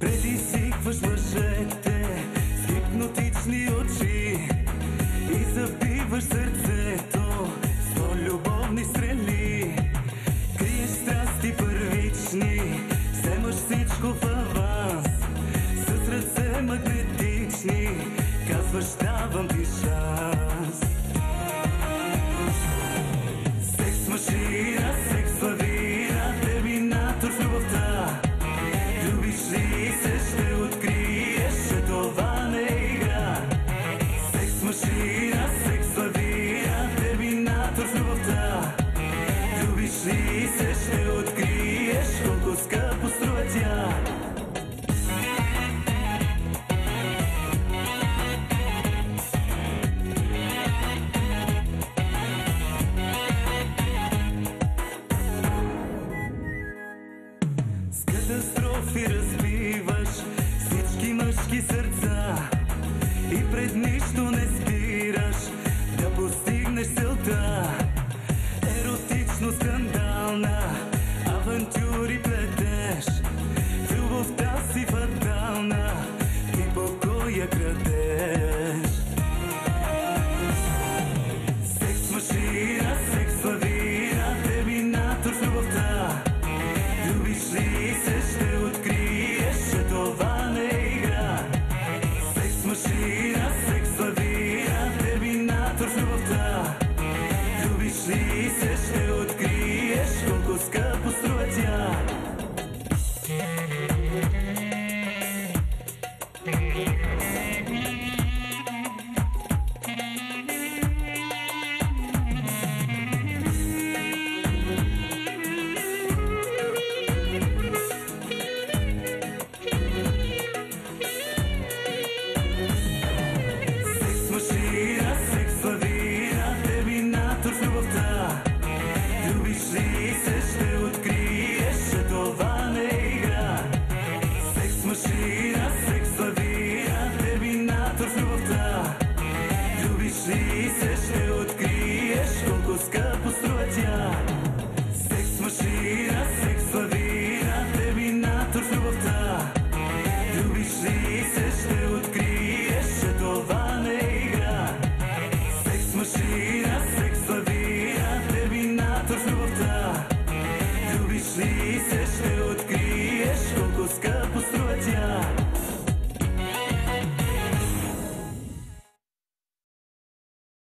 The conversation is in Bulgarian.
Предизвикваш мъжете с хипнотични очи и забиваш сърцето с любовни стрели. Криеш страсти първични, вземаш всичко в аванс. С ръце магнетични, казваш давам ти шанс. С катастрофи разбиваш всички мъжки сърца. И пред нищо не Christmas. see.